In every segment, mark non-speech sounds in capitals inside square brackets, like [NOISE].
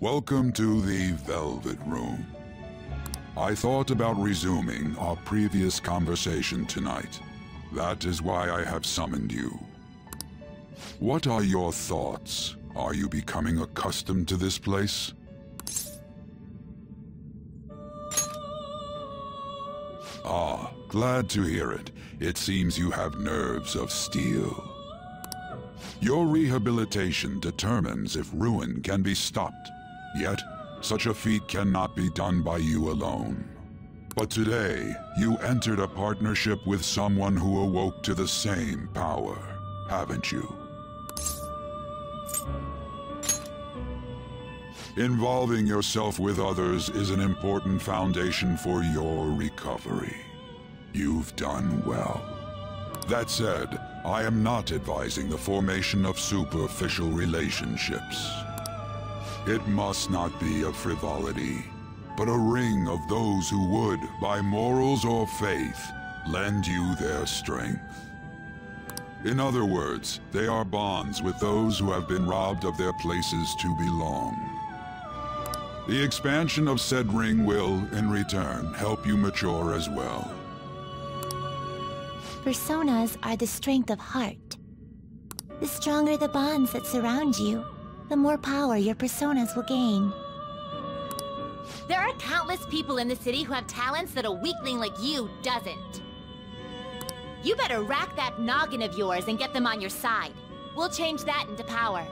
Welcome to the Velvet Room. I thought about resuming our previous conversation tonight. That is why I have summoned you. What are your thoughts? Are you becoming accustomed to this place? Ah, glad to hear it. It seems you have nerves of steel. Your rehabilitation determines if ruin can be stopped. Yet, such a feat cannot be done by you alone. But today, you entered a partnership with someone who awoke to the same power, haven't you? Involving yourself with others is an important foundation for your recovery. You've done well. That said, I am not advising the formation of superficial relationships. It must not be a frivolity, but a ring of those who would, by morals or faith, lend you their strength. In other words, they are bonds with those who have been robbed of their places to belong. The expansion of said ring will, in return, help you mature as well. Personas are the strength of heart. The stronger the bonds that surround you, the more power your personas will gain. There are countless people in the city who have talents that a weakling like you doesn't. You better rack that noggin of yours and get them on your side. We'll change that into power.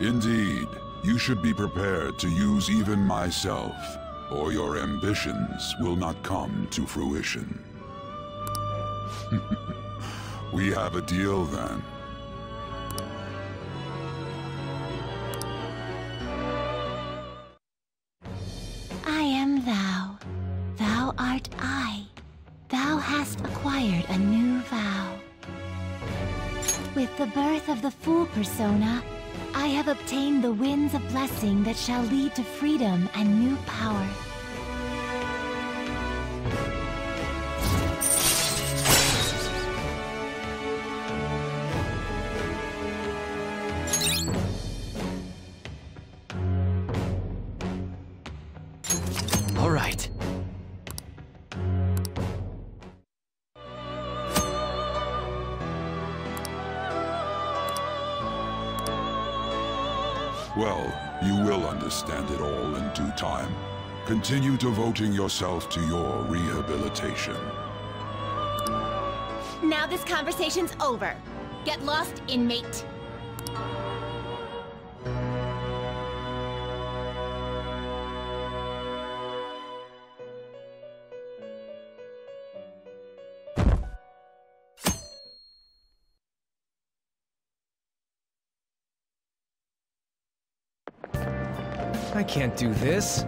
Indeed, you should be prepared to use even myself, or your ambitions will not come to fruition. [LAUGHS] we have a deal then. I am thou. Thou art I. Thou hast acquired a new vow. With the birth of the Fool persona, I have obtained the winds of blessing that shall lead to freedom and new power. Continue devoting yourself to your rehabilitation. Now this conversation's over. Get lost, inmate. I can't do this.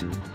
Damn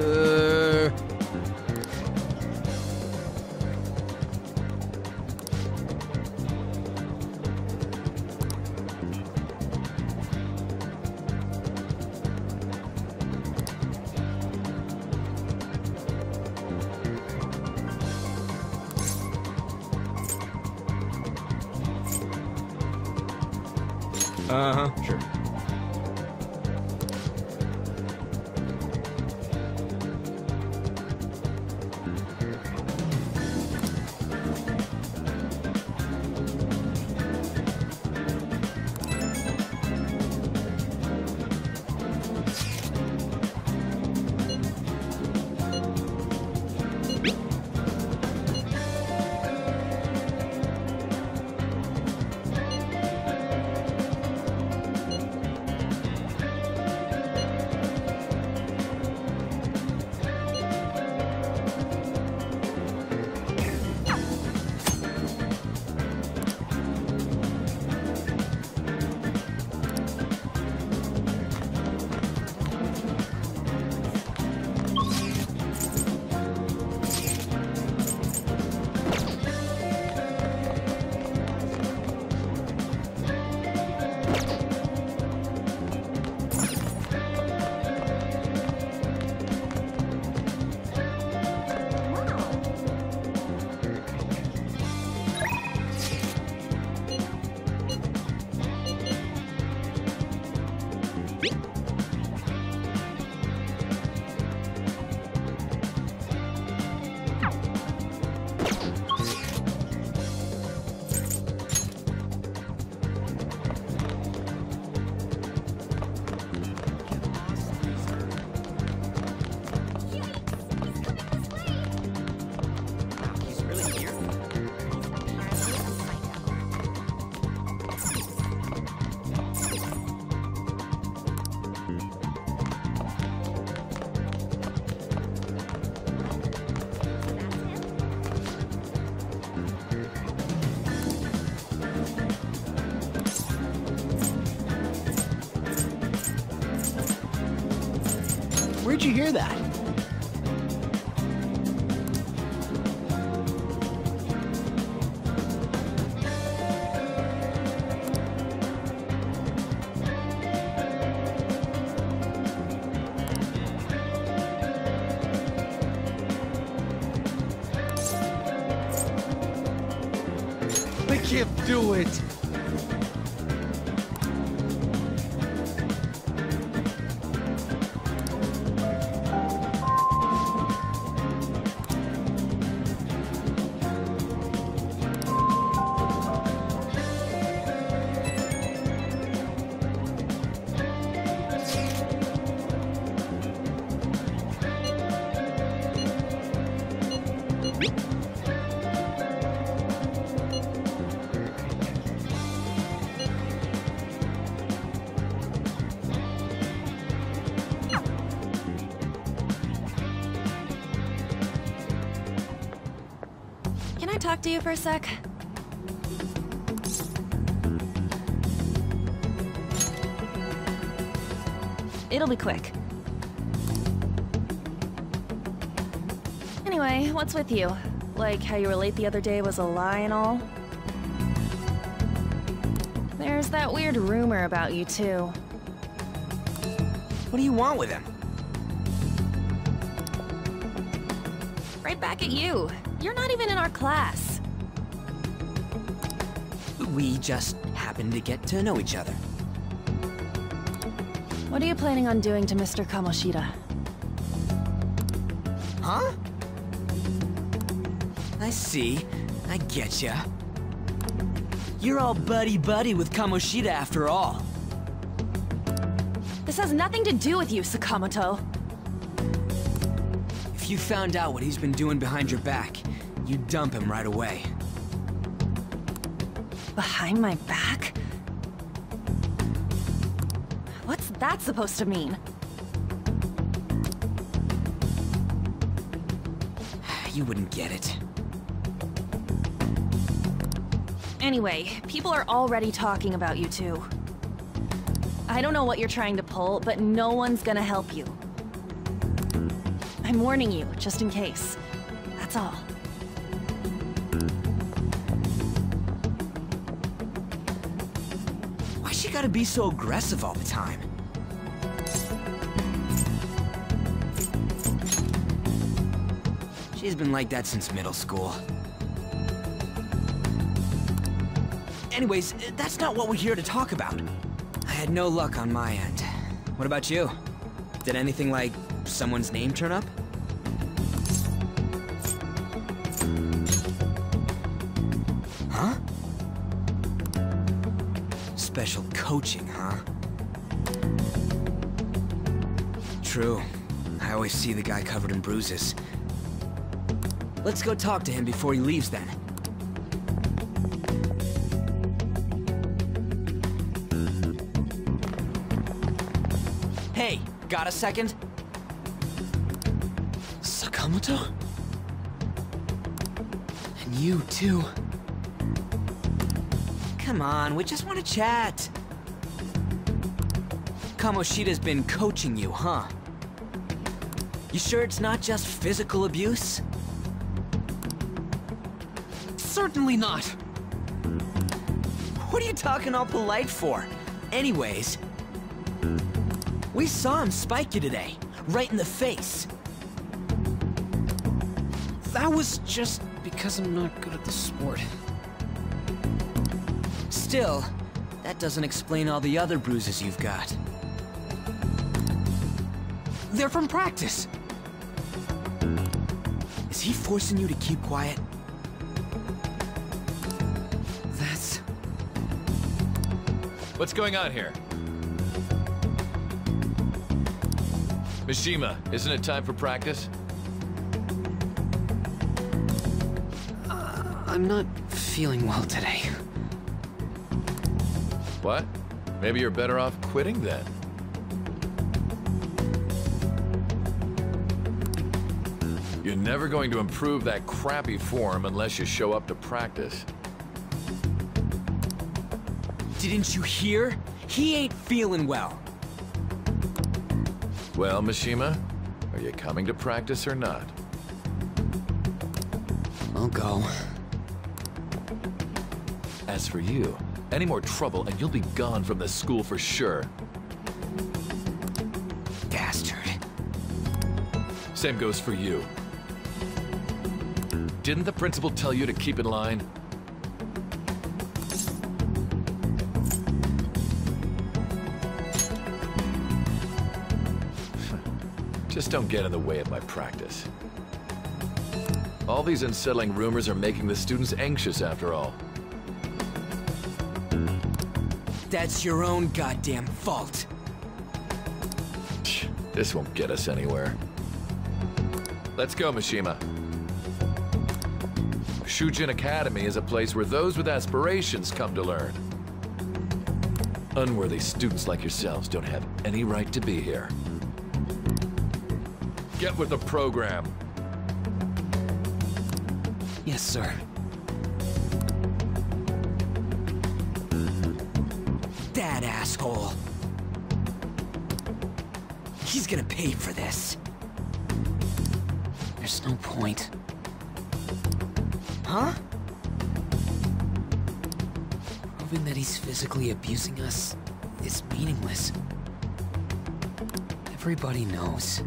to you hear that? Talk to you for a sec? It'll be quick. Anyway, what's with you? Like how you were late the other day was a lie and all? There's that weird rumor about you too. What do you want with him? Right back at you. You're not even in our class. We just happened to get to know each other. What are you planning on doing to Mr. Kamoshida? Huh? I see. I getcha. You're all buddy-buddy with Kamoshida after all. This has nothing to do with you, Sakamoto. If you found out what he's been doing behind your back, you'd dump him right away. Behind my back? What's that supposed to mean? You wouldn't get it. Anyway, people are already talking about you two. I don't know what you're trying to pull, but no one's gonna help you. I'm warning you, just in case. That's all. Gotta be so aggressive all the time? She's been like that since middle school. Anyways, that's not what we're here to talk about. I had no luck on my end. What about you? Did anything like someone's name turn up? Coaching, huh? True. I always see the guy covered in bruises. Let's go talk to him before he leaves then. Hey, got a second? Sakamoto? And you, too. Come on, we just want to chat. Kamoshida's been coaching you, huh? You sure it's not just physical abuse? Certainly not. What are you talking all polite for? Anyways, we saw him spike you today, right in the face. That was just because I'm not good at the sport. Still, that doesn't explain all the other bruises you've got. They're from practice. Is he forcing you to keep quiet? That's... What's going on here? Mishima, isn't it time for practice? Uh, I'm not feeling well today. What? Maybe you're better off quitting then. Never going to improve that crappy form unless you show up to practice. Didn't you hear? He ain't feeling well. Well, Mishima, are you coming to practice or not? I'll go. As for you, any more trouble and you'll be gone from the school for sure. Bastard. Same goes for you. Didn't the principal tell you to keep in line? [LAUGHS] Just don't get in the way of my practice. All these unsettling rumors are making the students anxious after all. That's your own goddamn fault. This won't get us anywhere. Let's go, Mishima. Shujin Academy is a place where those with aspirations come to learn. Unworthy students like yourselves don't have any right to be here. Get with the program. Yes, sir. That asshole. He's gonna pay for this. There's no point. Huh? Proving that he's physically abusing us is meaningless. Everybody knows.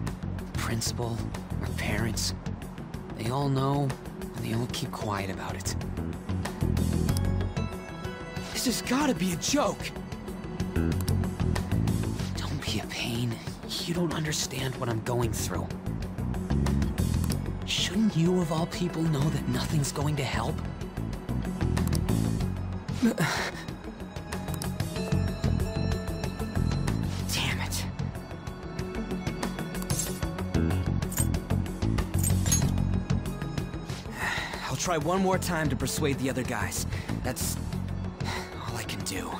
The Principal, our parents, they all know, and they all keep quiet about it. This has gotta be a joke. Don't be a pain. You don't understand what I'm going through. Shouldn't you, of all people, know that nothing's going to help? Damn it. I'll try one more time to persuade the other guys. That's all I can do.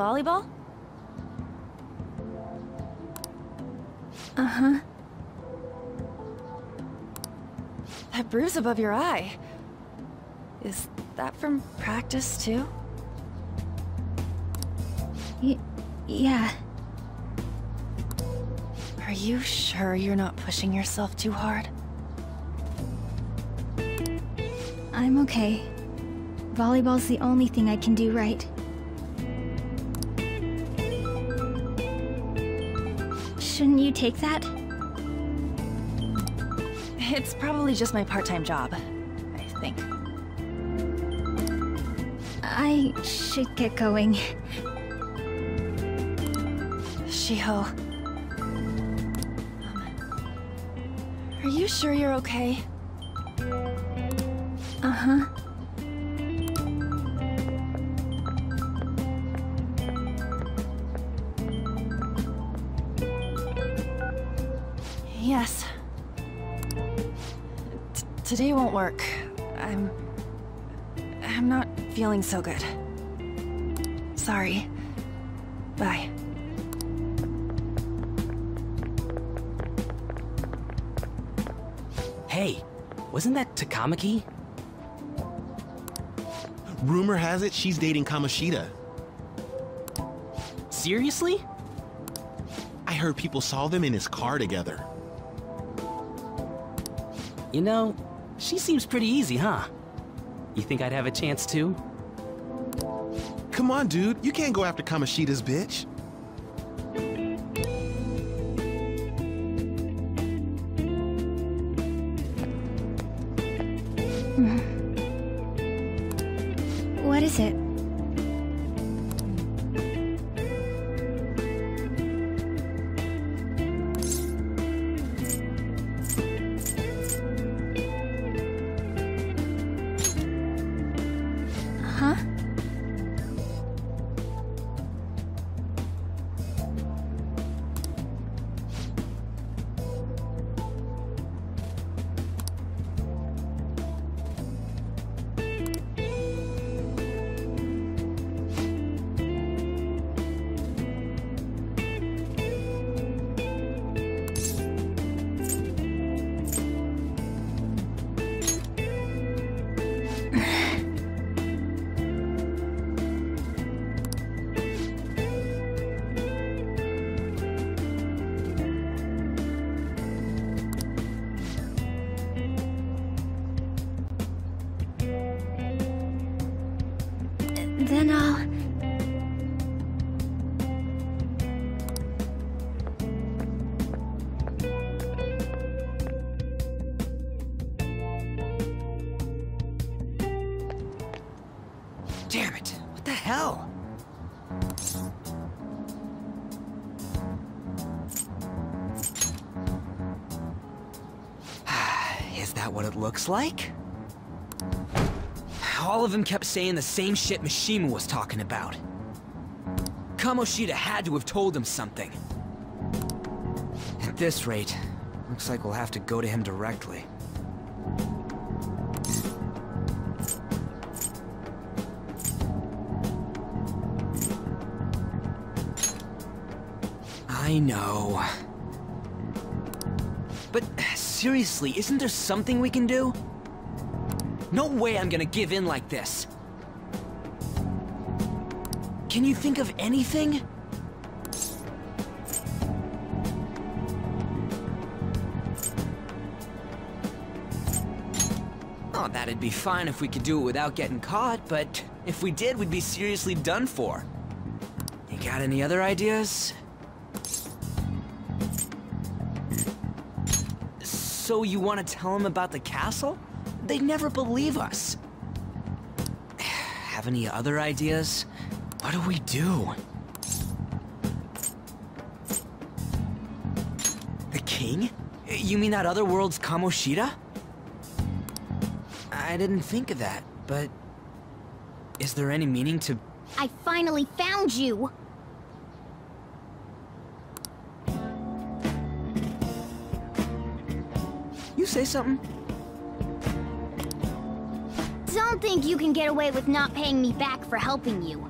Volleyball? Uh-huh. That bruise above your eye. Is that from practice, too? Y yeah. Are you sure you're not pushing yourself too hard? I'm okay. Volleyball's the only thing I can do right. Shouldn't you take that? It's probably just my part-time job, I think. I should get going. Shiho. Are you sure you're okay? Uh-huh. Today won't work. I'm... I'm not feeling so good. Sorry. Bye. Hey, wasn't that Takamaki? Rumor has it she's dating Kamoshida. Seriously? I heard people saw them in his car together. You know, she seems pretty easy, huh? You think I'd have a chance too? Come on, dude. You can't go after Kamoshida's bitch. Mm-hmm. What is it? Looks like? All of them kept saying the same shit Mishima was talking about. Kamoshida had to have told him something. At this rate, looks like we'll have to go to him directly. I know. Seriously, isn't there something we can do? No way I'm gonna give in like this. Can you think of anything? Oh, that'd be fine if we could do it without getting caught, but if we did, we'd be seriously done for. You got any other ideas? So you want to tell them about the castle? They'd never believe us. [SIGHS] Have any other ideas? What do we do? The king? You mean that other world's Kamoshida? I didn't think of that, but... Is there any meaning to... I finally found you! Say something? Don't think you can get away with not paying me back for helping you.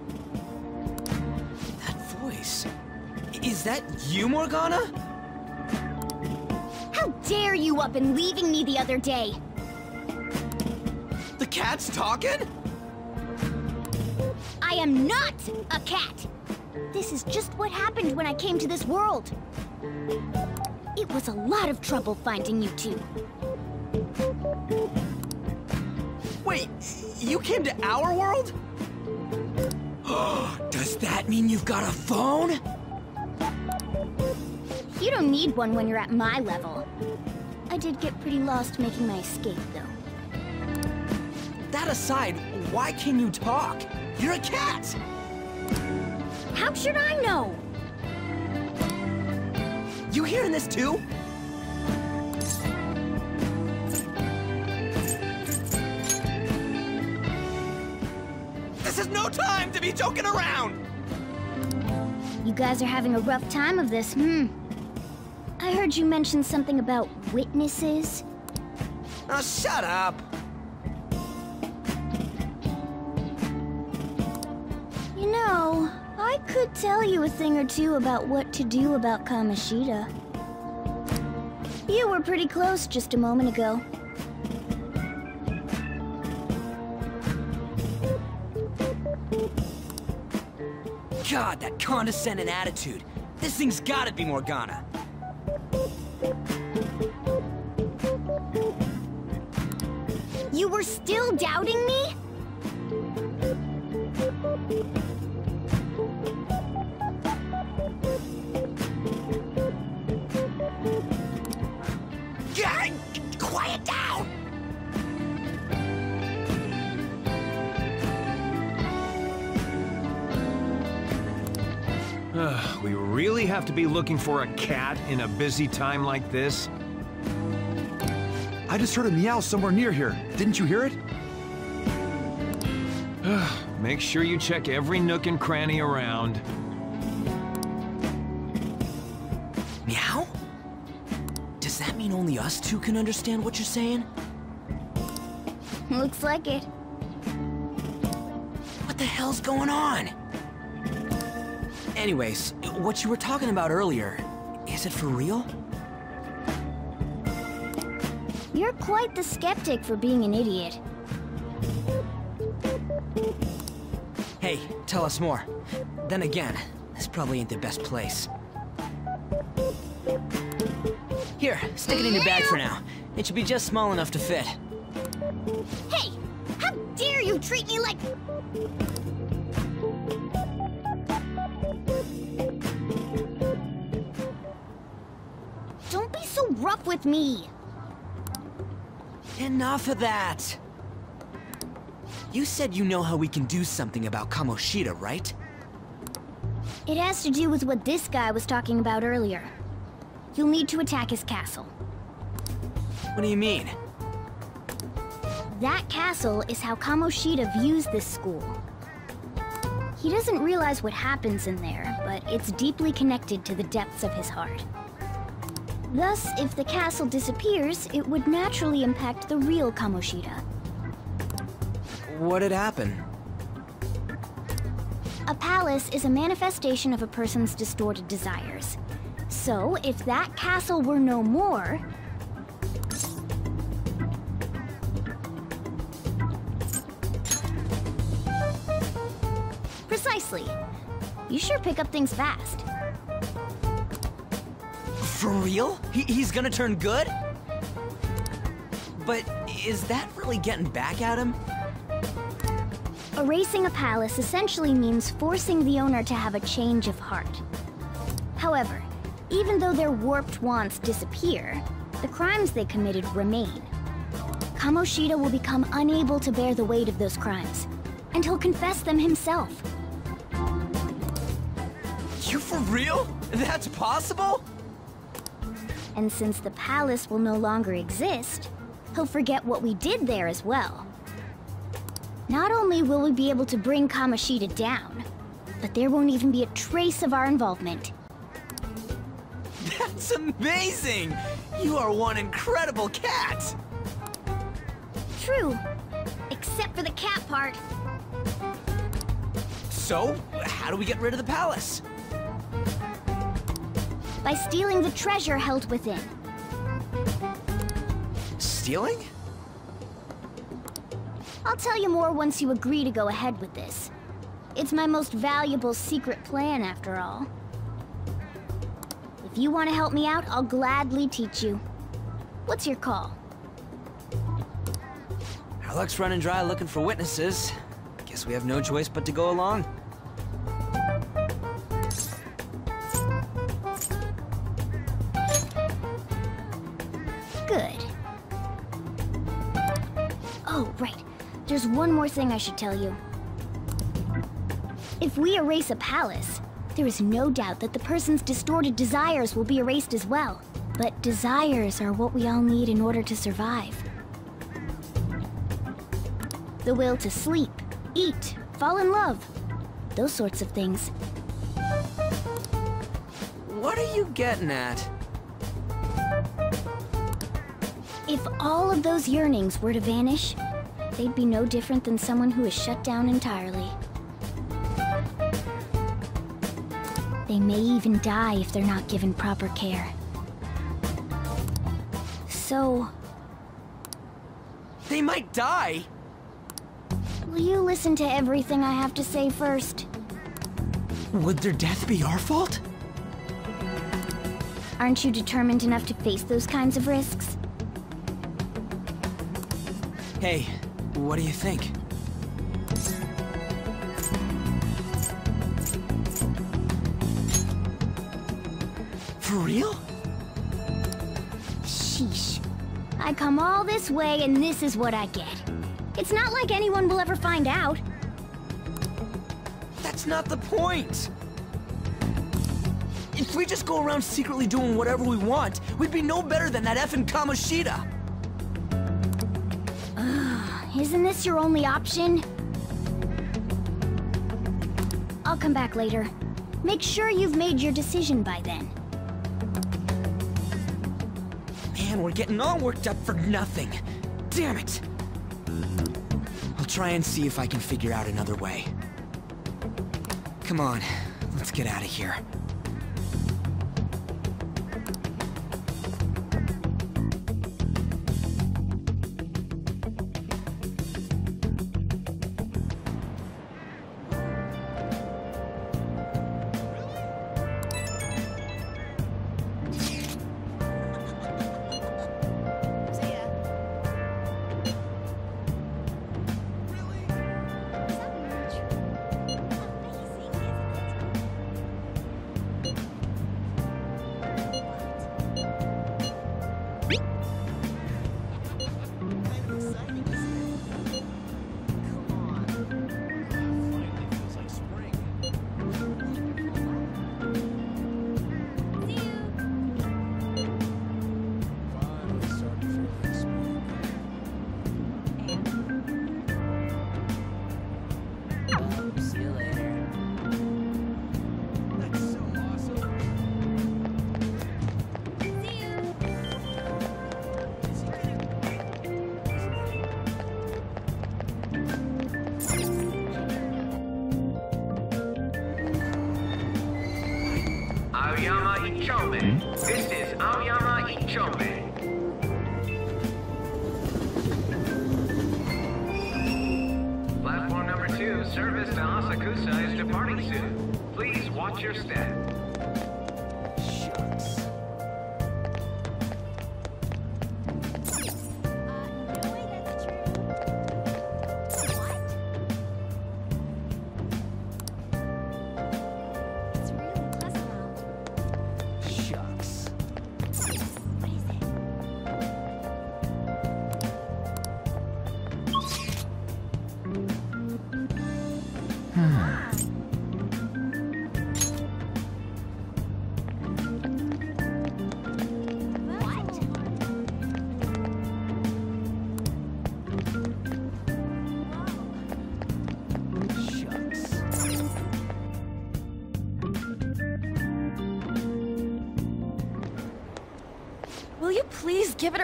That voice... Is that you, Morgana? How dare you up and leaving me the other day? The cat's talking? I am not a cat! This is just what happened when I came to this world. It was a lot of trouble finding you two. Wait, you came to our world? [GASPS] Does that mean you've got a phone? You don't need one when you're at my level. I did get pretty lost making my escape, though. That aside, why can you talk? You're a cat! How should I know? You hearing this too? Be joking around! You guys are having a rough time of this, hmm? I heard you mention something about witnesses. Oh, shut up! You know, I could tell you a thing or two about what to do about Kamoshida. You were pretty close just a moment ago. God, that condescending attitude. This thing's gotta be Morgana. You were still doubting me? We really have to be looking for a cat in a busy time like this? I just heard a meow somewhere near here. Didn't you hear it? [SIGHS] Make sure you check every nook and cranny around. Meow? Does that mean only us two can understand what you're saying? Looks like it. What the hell's going on? Anyways, what you were talking about earlier, is it for real? You're quite the skeptic for being an idiot. Hey, tell us more. Then again, this probably ain't the best place. Here, stick it in your bag for now. It should be just small enough to fit. Hey! How dare you treat me like... Don't be so rough with me! Enough of that! You said you know how we can do something about Kamoshida, right? It has to do with what this guy was talking about earlier. You'll need to attack his castle. What do you mean? That castle is how Kamoshida views this school. He doesn't realize what happens in there, but it's deeply connected to the depths of his heart. Thus, if the castle disappears, it would naturally impact the real Kamoshida. What'd happen? A palace is a manifestation of a person's distorted desires. So, if that castle were no more, Precisely. You sure pick up things fast. For real? He he's gonna turn good? But is that really getting back at him? Erasing a palace essentially means forcing the owner to have a change of heart. However, even though their warped wants disappear, the crimes they committed remain. Kamoshida will become unable to bear the weight of those crimes, and he'll confess them himself. You for real? That's possible? And since the palace will no longer exist, he'll forget what we did there as well. Not only will we be able to bring Kamoshida down, but there won't even be a trace of our involvement. [LAUGHS] That's amazing! You are one incredible cat! True, except for the cat part. So, how do we get rid of the palace? By stealing the treasure held within. Stealing? I'll tell you more once you agree to go ahead with this. It's my most valuable secret plan, after all. If you want to help me out, I'll gladly teach you. What's your call? Our luck's running dry looking for witnesses. Guess we have no choice but to go along. One more thing I should tell you. If we erase a palace, there is no doubt that the person's distorted desires will be erased as well. But desires are what we all need in order to survive. The will to sleep, eat, fall in love. Those sorts of things. What are you getting at? If all of those yearnings were to vanish, they'd be no different than someone who is shut down entirely. They may even die if they're not given proper care. So, They might die! will you listen to everything I have to say first? Would their death be our fault? Aren't you determined enough to face those kinds of risks? Hey, what do you think? For real? Sheesh. I come all this way and this is what I get. It's not like anyone will ever find out. That's not the point! If we just go around secretly doing whatever we want, we'd be no better than that effing Kamoshida! Isn't this your only option? I'll come back later. Make sure you've made your decision by then. Man, we're getting all worked up for nothing. Damn it! I'll try and see if I can figure out another way. Come on, let's get out of here.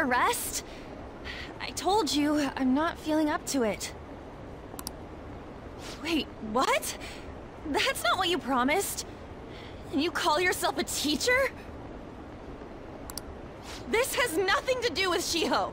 rest? I told you, I'm not feeling up to it. Wait, what? That's not what you promised. And you call yourself a teacher? This has nothing to do with Shiho.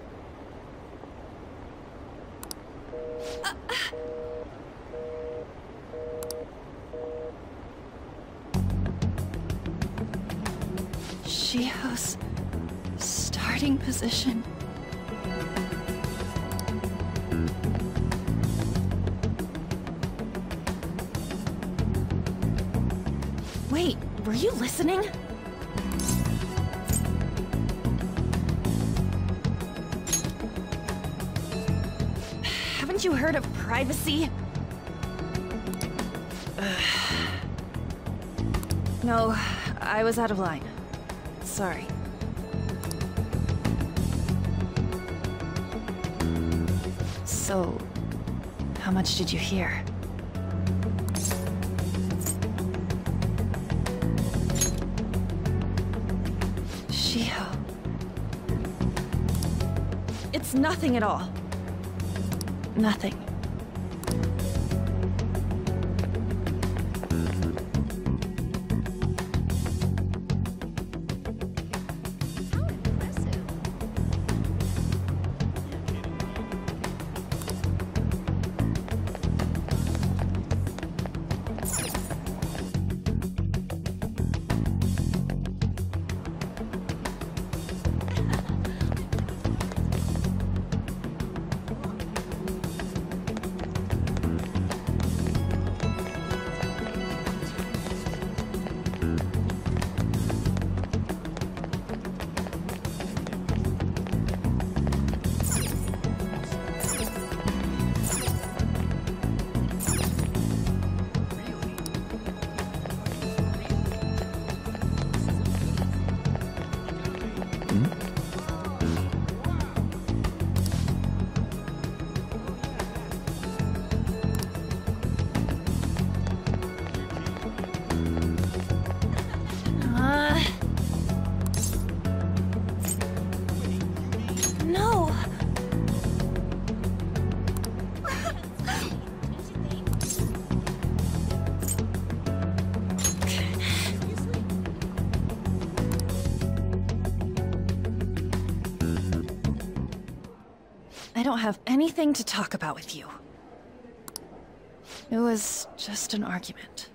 You heard of privacy? [SIGHS] no, I was out of line. Sorry. So, how much did you hear? Shiho. It's nothing at all. Nothing. Anything to talk about with you. It was just an argument.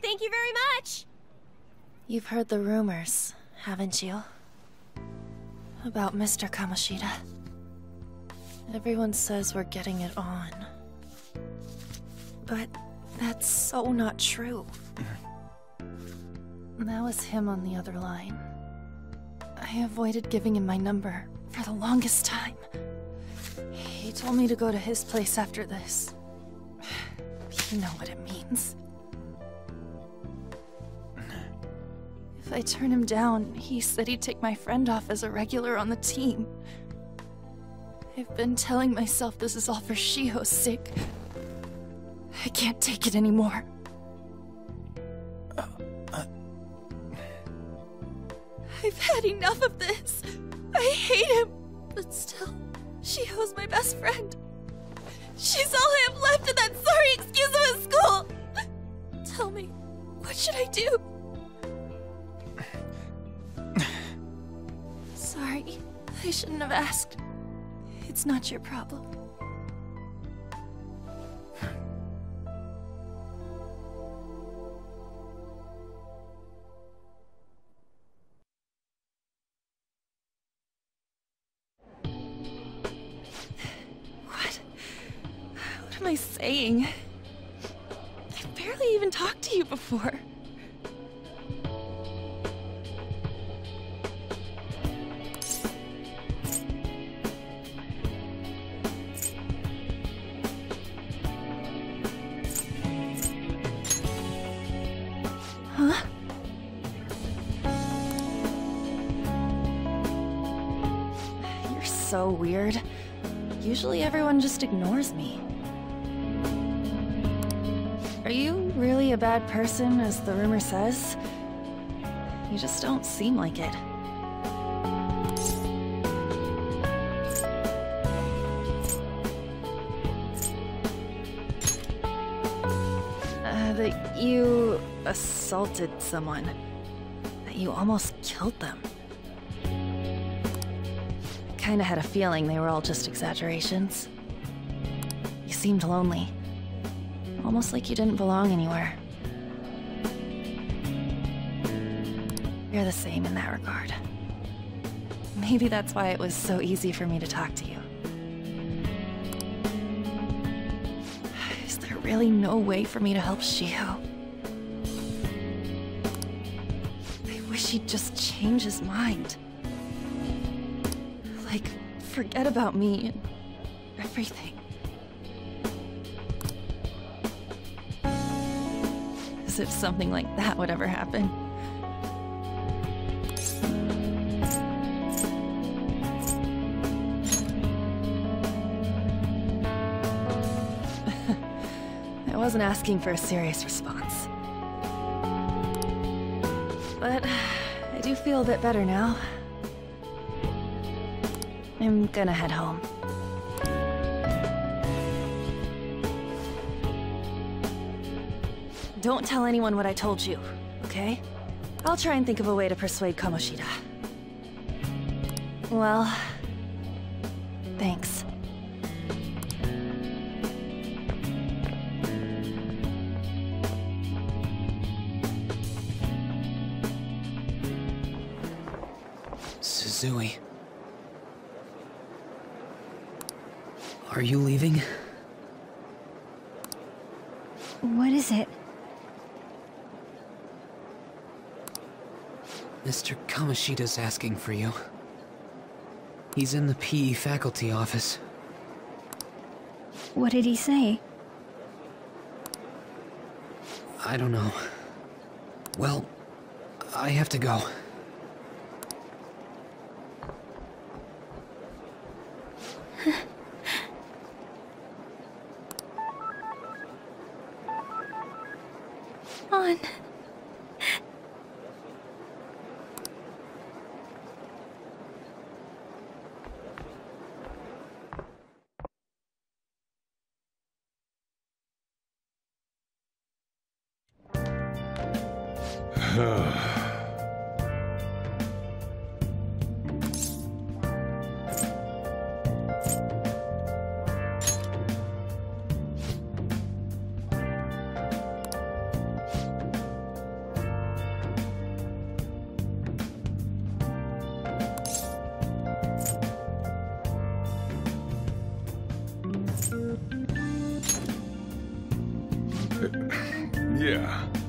Thank you very much! You've heard the rumors, haven't you? About Mr. Kamoshida. Everyone says we're getting it on. But that's so not true. That was him on the other line. I avoided giving him my number for the longest time. He told me to go to his place after this. You know what it means. If I turn him down, he said he'd take my friend off as a regular on the team. I've been telling myself this is all for Shiho's sake. I can't take it anymore. I've had enough of this. I hate him. But still, Shiho's my best friend. She's all I have left in that sorry excuse of a school. Tell me, what should I do? Sorry, I shouldn't have asked. It's not your problem. I've barely even talked to you before. Huh? You're so weird. Usually everyone just ignores me. bad person, as the rumor says. You just don't seem like it. Uh, that you assaulted someone. That you almost killed them. Kinda had a feeling they were all just exaggerations. You seemed lonely. Almost like you didn't belong anywhere. You're the same in that regard. Maybe that's why it was so easy for me to talk to you. Is there really no way for me to help Shiho? I wish he'd just change his mind. Like, forget about me and everything. As if something like that would ever happen. Wasn't asking for a serious response. But I do feel a bit better now. I'm gonna head home. Don't tell anyone what I told you, okay? I'll try and think of a way to persuade Kamoshida. Well... Suzui. Are you leaving? What is it? Mr. Kamoshida's asking for you. He's in the PE faculty office. What did he say? I don't know. Well, I have to go. [LAUGHS] Yeah.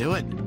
Do it.